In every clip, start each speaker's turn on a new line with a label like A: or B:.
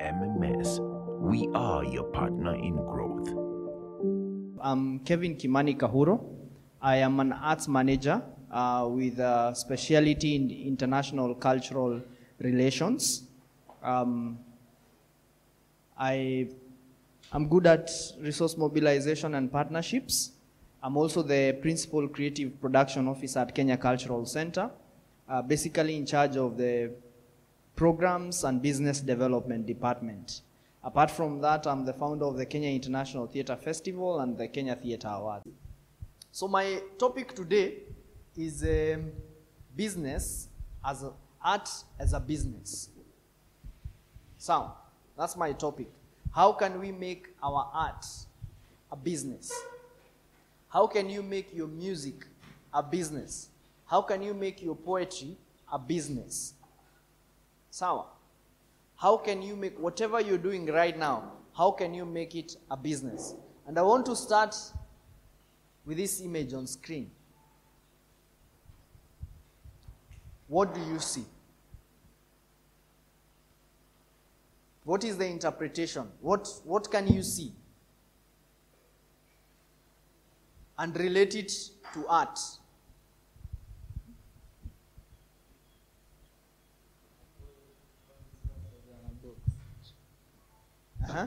A: MMS. We are your partner in growth.
B: I'm Kevin Kimani Kahuro. I am an arts manager uh, with a specialty in international cultural relations. Um, I am good at resource mobilization and partnerships. I'm also the principal creative production officer at Kenya Cultural Center, uh, basically in charge of the programs and business development department. Apart from that, I'm the founder of the Kenya International Theatre Festival and the Kenya Theatre Awards. So my topic today is um, business as a, art as a business. So that's my topic. How can we make our art a business? How can you make your music a business? How can you make your poetry a business? Sawa. How can you make whatever you're doing right now? How can you make it a business? And I want to start with this image on screen. What do you see? What is the interpretation? What, what can you see? And relate it to art. Uh-huh.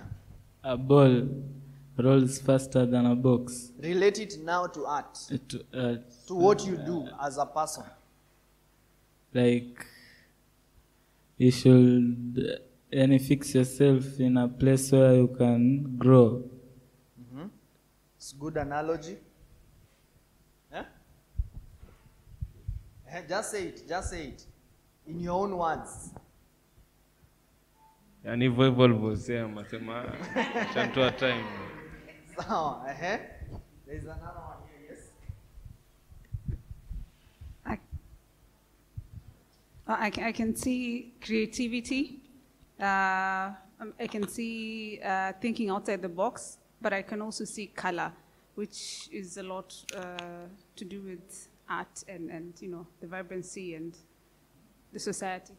C: A ball rolls faster than a box.
B: Relate it now to art,
C: It, uh,
B: to what you do as a person.
C: like you should any fix yourself in a place where you can grow.
B: It's good analogy. Eh, Just say it, just say it. In your own words.
D: Yani hivyo hivyo alivyosema sema shantoa time
B: Sawa, eh? There is another one here, yes.
E: I, I, can, I can see creativity. Uh, um, I can see uh, thinking outside the box, but I can also see color, which is a lot uh, to do with art and, and you know the vibrancy and the society.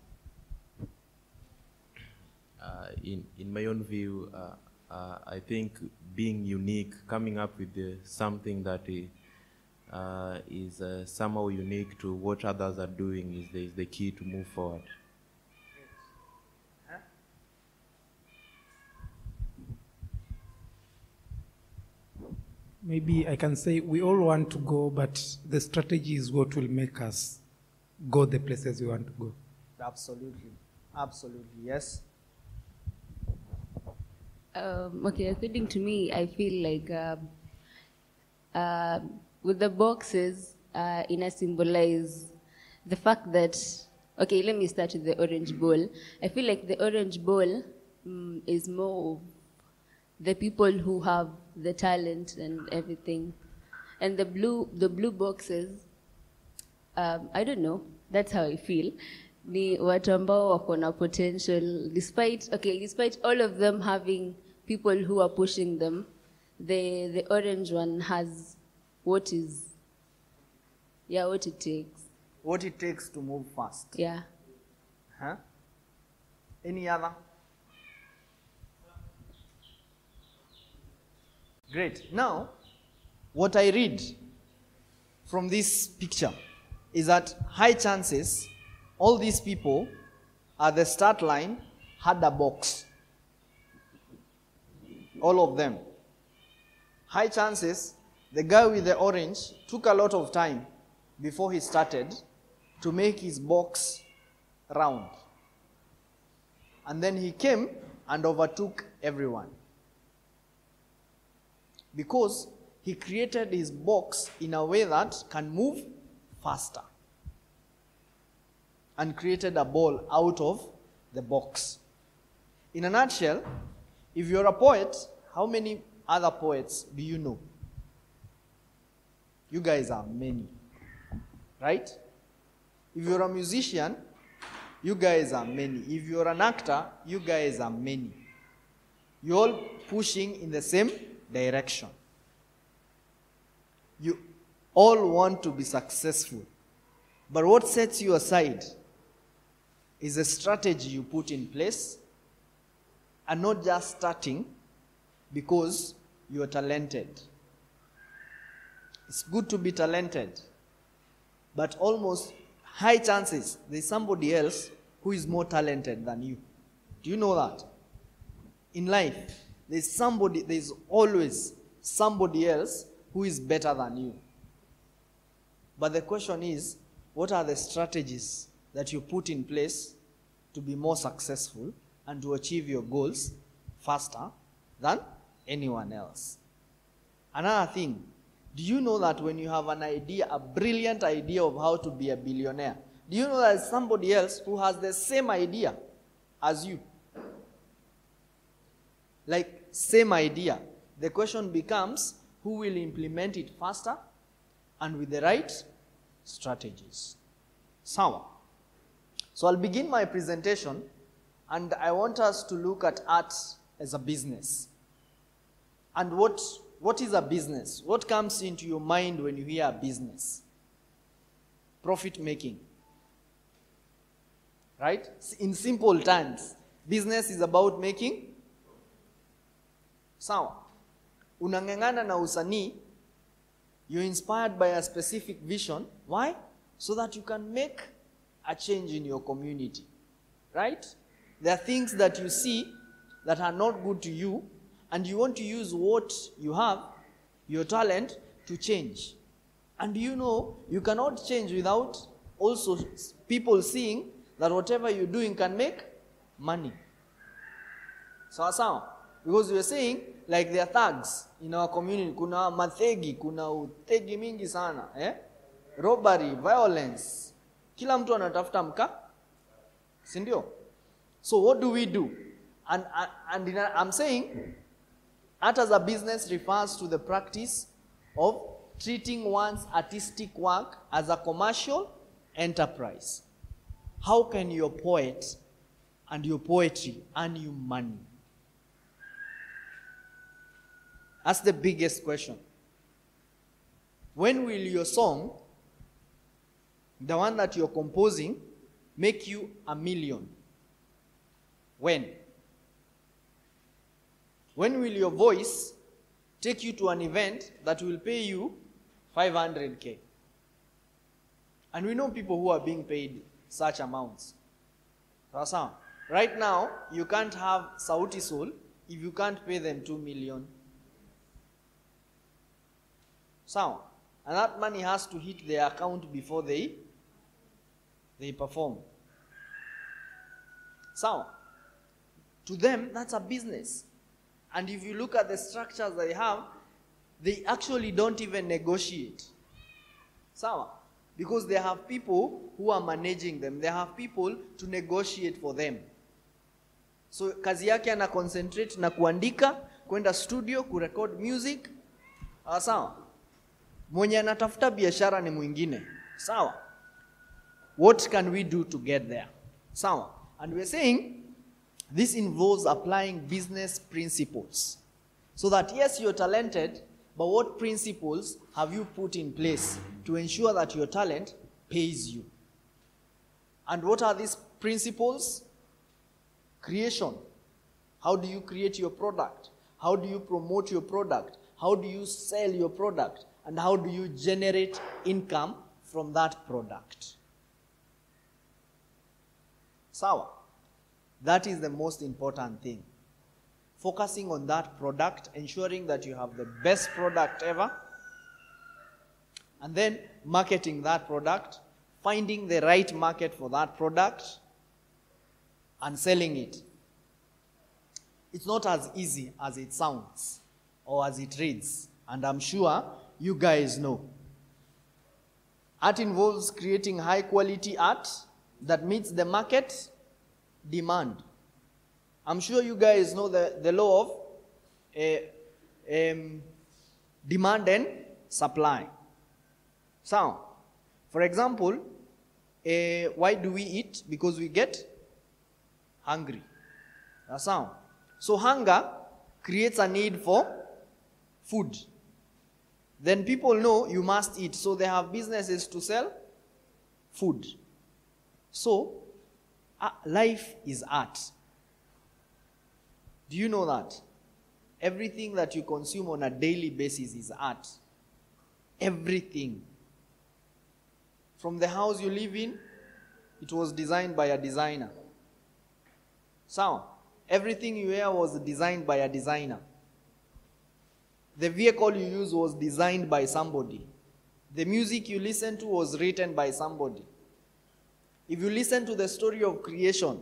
F: Uh, in in my own view, uh, uh, I think being unique, coming up with the, something that i- uh, is uh, somehow unique to what others are doing is the, is the key to move forward.
G: Maybe I can say we all want to go, but the strategy is what will make us go the places we want to go.
B: Absolutely. Absolutely, yes.
H: Um, okay, according to me, I feel like um, uh, with the boxes, uh, in a symbolize the fact that, okay, let me start with the orange ball. I feel like the orange ball mm, is more the people who have the talent and everything. And the blue, the blue boxes, um, I don't know. That's how I feel. Ni watu ambao wako na potential despite okay, despite all of them having people who are pushing them, the the orange one has what is yeah, what it takes.
B: What it takes to move fast.
H: Yeah.
B: Huh? Any other? Great. Now, what I read from this picture is that high chances all these people at the start line had a box. All of them. High chances the guy with the orange took a lot of time before he started to make his box round. And then he came and overtook everyone. Because he created his box in a way that can move faster. And created a ball out of the box. In a nutshell, if you're a poet, how many other poets do you know? You guys are many. Right? If you're a musician, you guys are many. If you're an actor, you guys are many. You're all pushing in the same direction. You all want to be successful. But what sets you aside is a strategy you put in place and not just starting because you are talented. It's good to be talented, but almost high chances there's somebody else who is more talented than you. Do you know that? In life, there's somebody, there's always somebody else who is better than you. But the question is, what are the strategies that you put in place to be more successful and to achieve your goals faster than anyone else? Another thing, do you know that when you have an idea, a brilliant idea of how to be a billionaire, do you know that somebody else who has the same idea as you? Like, same idea. The question becomes who will implement it faster and with the right strategies. Sawa. So I'll begin my presentation and I want us to look at art as a business. And what, what is a business? What comes into your mind when you hear business? Profit making. Right? In simple terms, business is about making sawa unang'ang'ana na usanii you're inspired by a specific vision why so that you can make a change in your community right? There are things that you see that are not good to you and you want to use what you have your talent to change. And you know you cannot change without also people seeing that whatever you're doing can make money. So, sawa. Because we are saying like there are thugs in our community. Kuna mathegi kuna uthegi mingi sana eh? robbery violence kila mtu anatafuta mka si so what do we do? And, and, in i'm saying art as a business refers to the practice of treating one's artistic work as a commercial enterprise. How can your poet and your poetry earn you money? That's the biggest question. When will your song, the one that you're composing, make you a million? When? When will your voice take you to an event that will pay you 500k? And we know people who are being paid such amounts. Sawa. Right now, you can't have Sauti Sol if you can't pay them 2 million. Sawa. And that money has to hit their account before they they perform. So, To them, that's a business. And if you look at the structures they have, they actually don't even negotiate. Sawa. Because they have people who are managing them. They have people to negotiate for them. So kazi yake ana concentrate na kuandika, kwenda studio, kurecord music. Ah, sawa. Mwenye anatafuta biashara ni mwingine. Sawa. What can we do to get there? Sawa. And we're saying this involves applying business principles. So that yes, you're talented, but what principles have you put in place to ensure that your talent pays you? And what are these principles? Creation. How do you create your product? How do you promote your product? How do you sell your product? And how do you generate income from that product? Sawa. That is the most important thing. Focusing on that product, ensuring that you have the best product ever, and then marketing that product, finding the right market for that product, and selling it. It's not as easy as it sounds or as it reads, and I'm sure you guys know. Art involves creating high quality art that meets the market demand. I'm sure you guys know the, the law of uh, um, demand and supply. So, for example, uh, why do we eat? Because we get hungry. That's how. So, hunger creates a need for food. Then people know you must eat, so they have businesses to sell food. So, uh, life is art. Do you know that? Everything that you consume on a daily basis is art. Everything. From the house you live in, it was designed by a designer. So, everything you wear was designed by a designer. The vehicle you use was designed by somebody. The music you listen to was written by somebody. If you listen to the story of creation,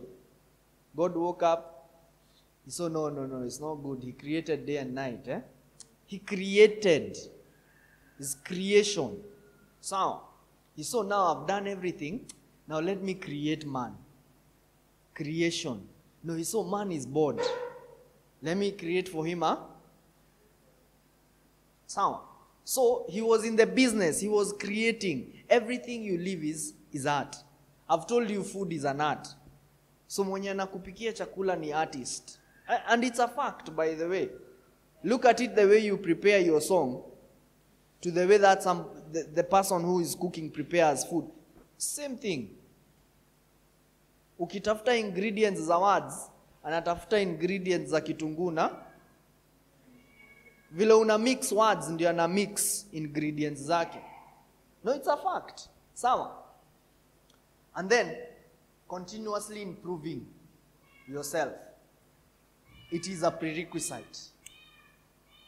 B: God woke up, he saw, no, no, no, it's not good. He created day and night. Eh? He created his creation. So, he saw, now I've done everything. Now let me create man. Creation. No, he saw man is bored. Let me create for him a sound. So he was in the business, he was creating. Everything you live is, is art. I've told you food is an art. So mwenye anakupikia chakula ni artist. And it's a fact, by the way. Look at it the way you prepare your song to the way that some, the, the person who is cooking prepares food. Same thing. Ukitafuta ingredients za words, anatafuta ingredients za kitunguu na vile una mix words ndio ana mix ingredients zake no it's a fact sawa and then continuously improving yourself. It is a prerequisite.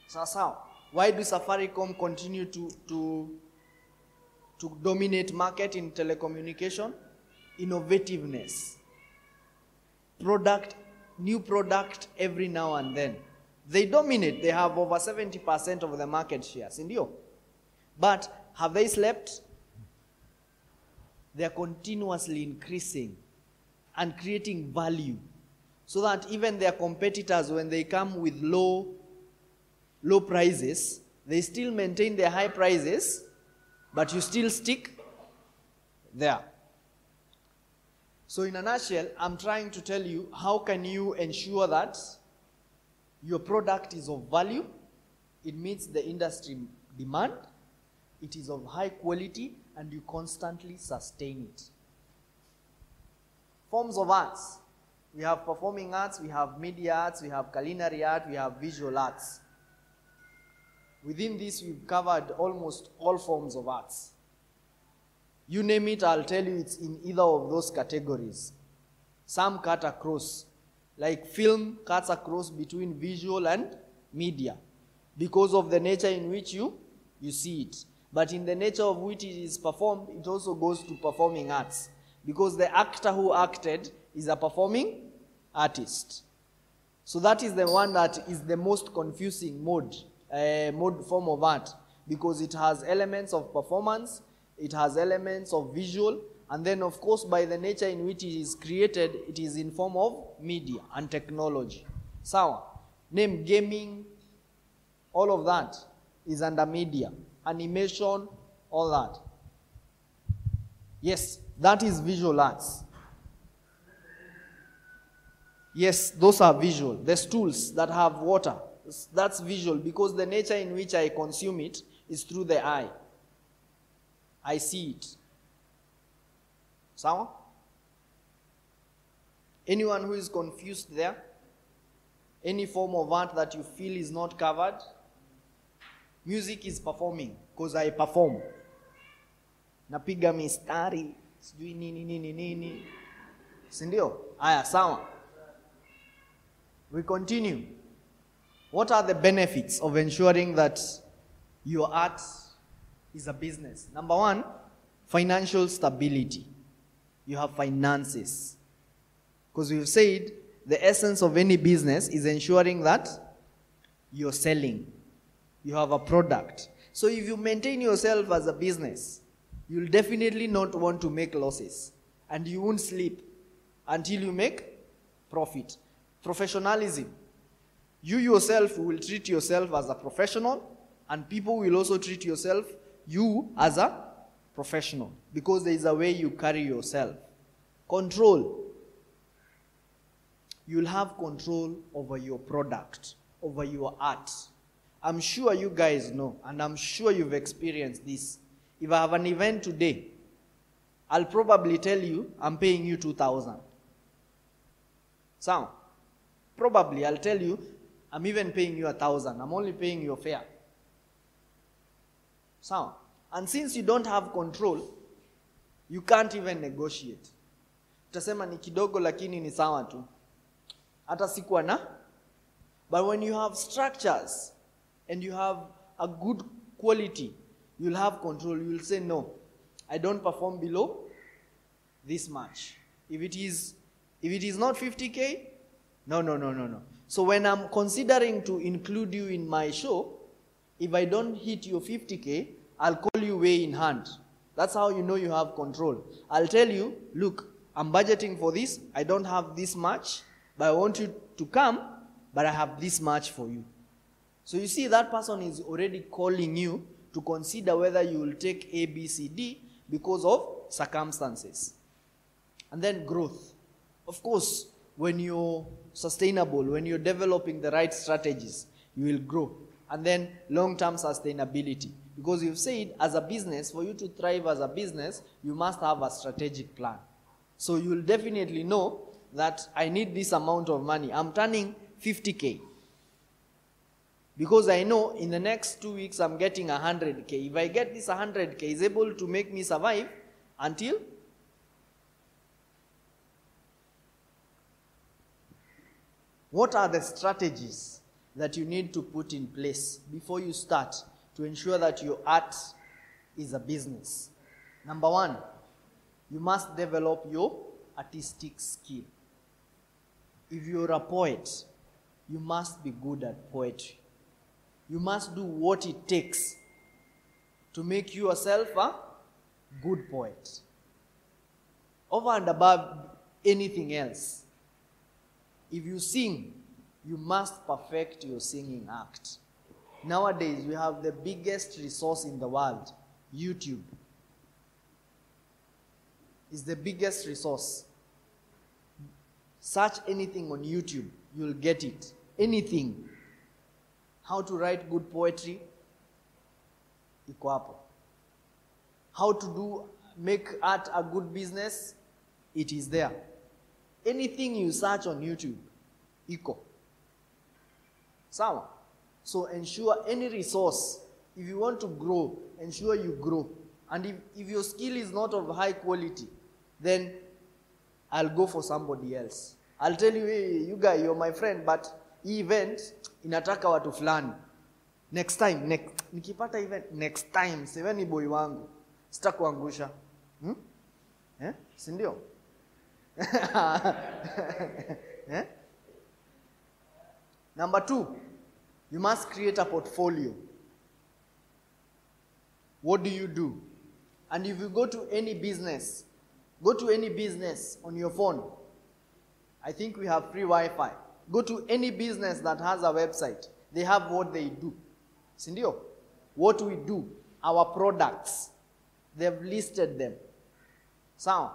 B: Sawa why do safaricom continue to, to, to dominate market in telecommunication? Innovativeness. Product new product every now and then. They dominate they have over 70% of the market share sindio but have they slept they are continuously increasing and creating value so that even their competitors when they come with low low prices they still maintain their high prices but you still stick there. So in a nutshell i'm trying to tell you how can you ensure that your product is of value? It meets the industry demand. It is of high quality and you constantly sustain it. Forms of arts. We have performing arts we have media arts we have culinary art we have visual arts. Within this we've covered almost all forms of arts. You name it i'll tell you it's in either of those categories. Some cut across like film cuts across between visual and media. Because of the nature in which you you see it but in the nature of which it is performed it also goes to performing arts. Because the actor who acted is a performing artist. So that is the one that is the most confusing mode uh, mode form of art. Because it has elements of performance it has elements of visual and then of course by the nature in which it is created it is in form of media and technology. Sawa? Name gaming all of that is under media animation all that. Yes that is visual arts. Yes those are visual. The stools that have water. That's visual because the nature in which i consume it is through the eye. I see it. Sawa? Anyone who is confused there? Any form of art that you feel is not covered music is performing because i perform. Napiga mistari sijui nini nini nini sindio haya sawa. We continue. What are the benefits of ensuring that your art is a business? Number one financial stability. You have finances. Because we've said the essence of any business is ensuring that you're selling you have a product. So if you maintain yourself as a business you'll definitely not want to make losses. And you won't sleep until you make profit. Professionalism. You yourself will treat yourself as a professional and people will also treat yourself you as a professional. Because there is a way you carry yourself. Control. You'll have control over your product over your art i'm sure you guys know and i'm sure you've experienced this if i have an event today i'll probably tell you i'm paying you 2000 sound Probably, I'll tell you, I'm even paying you a thousand. I'm only paying your fare. Sawa. And since you don't have control, you can't even negotiate. Utasema ni kidogo lakini ni sawa tu. Hata sikuwa na. But when you have structures and you have a good quality, you'll have control. You'll say, no, I don't perform below this much. If it is, if it is not 50k, no, no, no, no, no. So when I'm considering to include you in my show, if I don't hit your 50k, I'll call you way in hand. That's how you know you have control. I'll tell you, look, I'm budgeting for this. I don't have this much, but I want you to come, but I have this much for you. So you see, that person is already calling you to consider whether you will take A, B, C, D because of circumstances. And then growth. Of course, when you're sustainable, when you're developing the right strategies, you will grow. And then long term sustainability. Because you've said, as a business, for you to thrive as a business, you must have a strategic plan. So you'll definitely know that I need this amount of money. I'm turning 50k. Because I know in the next two weeks I'm getting 100k. If I get this 100k, is able to make me survive until What are the strategies that you need to put in place before you start to ensure that your art is a business? Number one, you must develop your artistic skill. If you're a poet, you must be good at poetry. You must do what it takes to make yourself a good poet. Over and above anything else, if you sing, you must perfect your singing act. Nowadays, we have the biggest resource in the world YouTube. Is the biggest resource. Search anything on YouTube, you'll get it. Anything. How to write good poetry, iko hapo. How to do make art a good business, it is there. Anything you search on YouTube, iko. Sawa. So ensure any resource, if you want to grow, ensure you grow. And if, if your skill is not of high quality, then I'll go for somebody else. I'll tell you, hey, you guy, you're my friend, but hii event inataka watu fulani. Next time, next, nikipata event next time, seveni boy wangu, sitakuangusha. Hmm? Eh? Si ndio? eh? Number two, you must create a portfolio. What do you do? And if you go to any business, go to any business on your phone. I think we have free Wi Fi. Go to any business that has a website. They have what they do. Sindio? What we do, our products. They've listed them. Sound.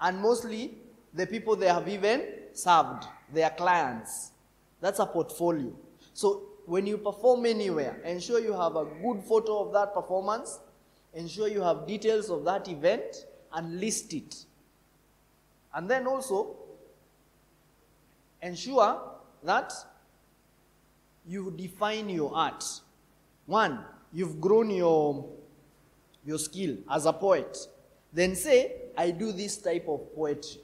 B: And mostly the people they have even served, their clients. That's a portfolio. So when you perform anywhere, ensure you have a good photo of that performance, ensure you have details of that event, and list it. And then also ensure that you define your art. One, you've grown your, your skill as a poet. Then say, I do this type of poetry.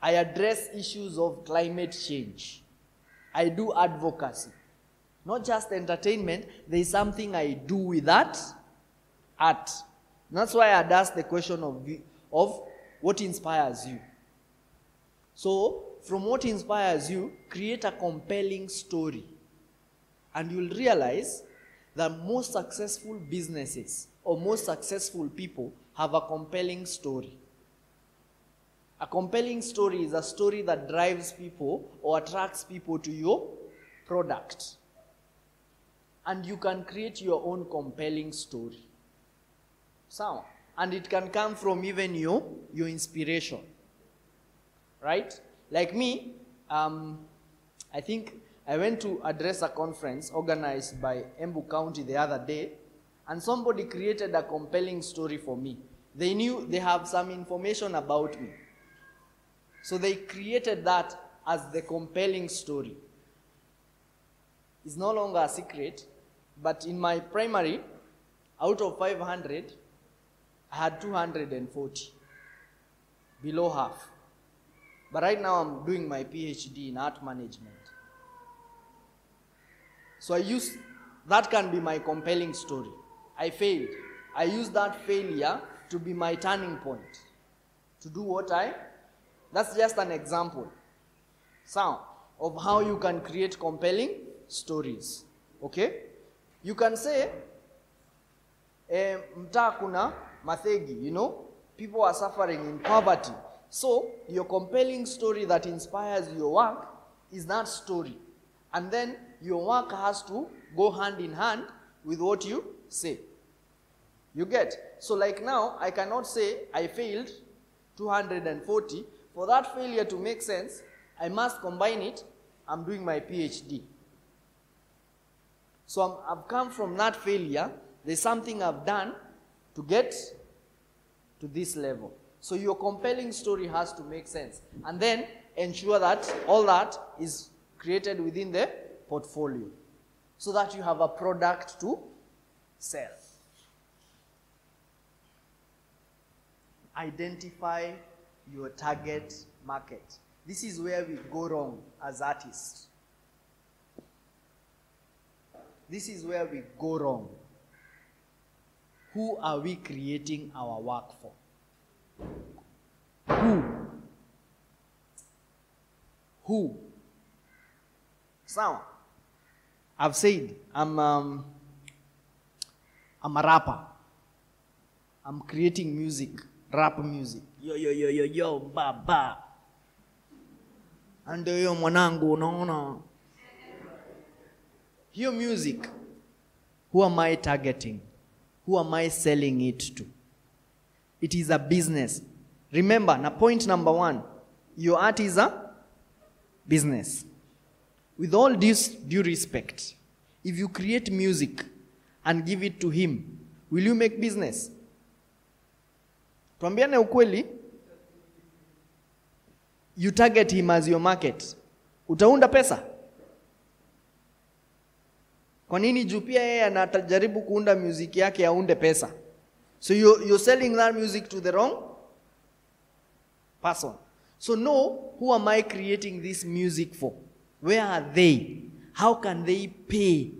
B: I address issues of climate change. I do advocacy. Not just entertainment, there is something I do with that art. That's why I'd ask the question of, of what inspires you. So, from what inspires you, create a compelling story. And you'll realize that most successful businesses or most successful people have a compelling story. A compelling story is a story that drives people or attracts people to your product. And you can create your own compelling story. So, and it can come from even your, your inspiration. Right? Like me, um, I think I went to address a conference organized by Embu County the other day, and somebody created a compelling story for me. They knew they have some information about me. So they created that as the compelling story. It's no longer a secret, but in my primary, out of 500, I had 240, below half. But right now, I'm doing my PhD in art management. So I use that can be my compelling story. I failed. I use that failure to be my turning point. To do what I that's just an example. So of how you can create compelling stories. Okay? You can say eh, mtaa kuna mathegi, you know, people are suffering in poverty. So your compelling story that inspires your work is that story. And then your work has to go hand in hand with what you say. You get? So, like now, I cannot say I failed 240. For that failure to make sense, I must combine it. I'm doing my PhD. So, I'm, I've come from that failure. There's something I've done to get to this level. So, your compelling story has to make sense. And then ensure that all that is created within the portfolio so that you have a product to sell. Identify your target market. This is where we go wrong as artists. This is where we go wrong. Who are we creating our work for? Who? Who? Sawa. I've said I'm um, I'm a rapper. I'm creating music, rap music. Yo yo yo yo yo baba. Ando yo mwanangu unaona. Hiyo music. Who am I targeting? Who am I selling it to? It is a business. Remember, na point number one, your art is a business. With all this due respect, if you create music and give it to him, will you make business? Tuambiane ukweli, you target him as your market, utaunda pesa? Kwa nini? Juu pia yeye anajaribu kuunda muziki yake aunde pesa. So you're, you're selling that music to the wrong person. So know who am I creating this music for? Where are they? How can they pay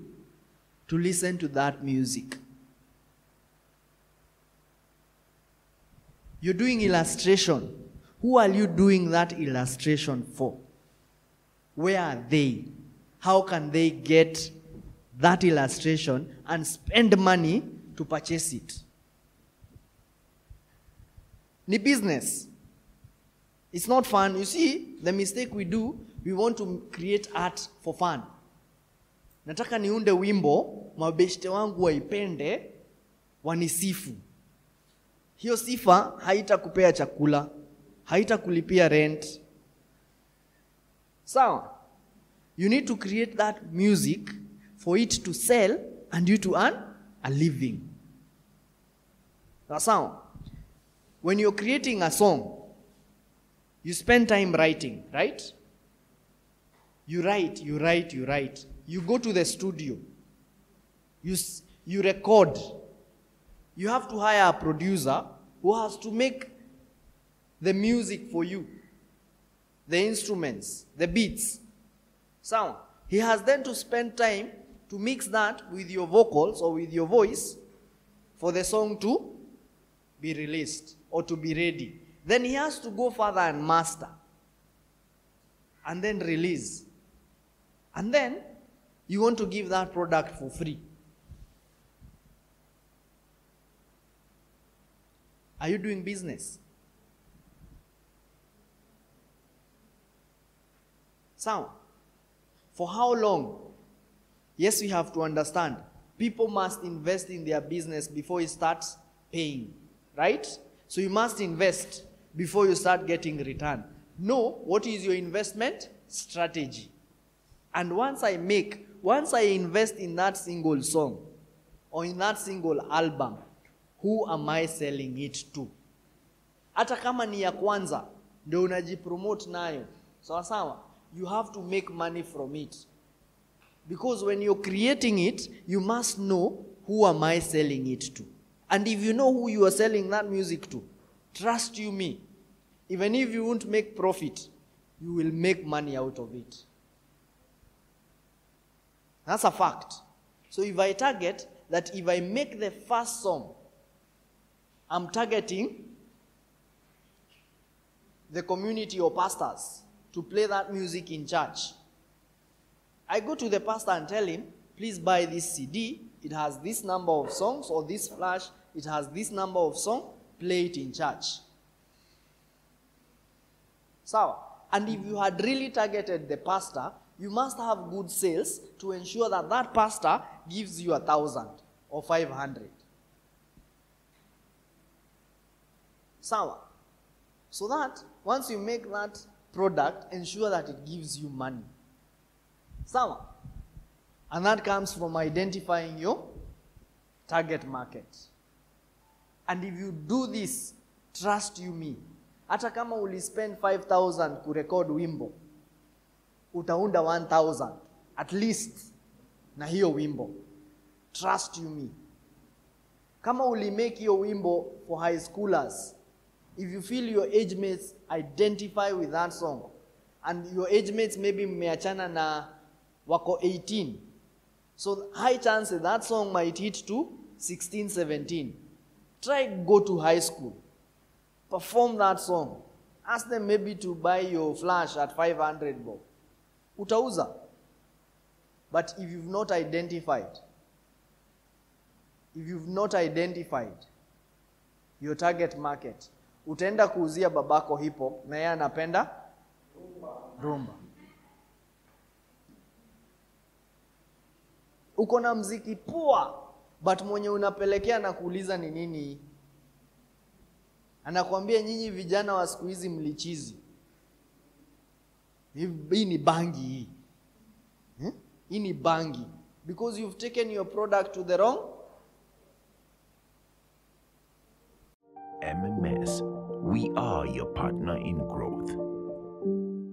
B: to listen to that music? You're doing illustration. Who are you doing that illustration for? Where are they? How can they get that illustration and spend money to purchase it? Ni business. It's not fun. You see, the mistake we do, we want to create art for fun. Nataka niunde wimbo, mabeshte wangu waipende, wanisifu. Hiyo sifa haitakupea chakula, haitakulipia rent. Sawa? You need to create that music for it to sell and you to earn a living. Sawa? When you're creating a song, you spend time writing, right? You write, you write, you write. You go to the studio. You, you record. You have to hire a producer who has to make the music for you, the instruments, the beats, sound. He has then to spend time to mix that with your vocals or with your voice for the song to be released or to be ready. Then he has to go further and master and then release. And then you want to give that product for free. Are you doing business? Sound. For how long? Yes, we have to understand. People must invest in their business before it starts paying. Right? So you must invest before you start getting return. Know what is your investment strategy. And once I make, once I invest in that single song or in that single album, who am I selling it to? Hata kama ni ya kwanza ndio unajipromote nayo, sawa sawa. you have to make money from it. Because when you're creating it, you must know who am I selling it to. And if you know who you are selling that music to, trust you me, even if you won't make profit, you will make money out of it. That's a fact. So if I target that if I make the first song, I'm targeting the community or pastors to play that music in church. I go to the pastor and tell him, please buy this CD. It has this number of songs, or this flash, it has this number of songs. Play it in church. So, And if you had really targeted the pastor, you must have good sales to ensure that that pastor gives you a thousand or five hundred. Sawa. So that once you make that product, ensure that it gives you money. Sawa. And that comes from identifying your target market. And if you do this, trust you me, hata kama ulispend 5000 kurekod wimbo, utaunda 1000 at least na hiyo wimbo. Trust you me. Kama ulimake hiyo wimbo for high schoolers, if you feel your age mates identify with that song and your age mates maybe mmeachana na wako 18 so high chance that song might hit to 16 17 try go to high school perform that song ask them maybe to buy your flash at 500 bob. Utauza. But if you've not identified if you've not identified your target market utaenda kuuzia babako hipo na yeye anapenda rumba. Uko na mziki poa but mwenye unapelekea na kuuliza ni nini anakwambia nyinyi vijana wa siku hizi mlichizi hii ni bangi hii Eh? hii ni bangi because you've taken your product to the wrong
A: MMS, we are your partner in growth.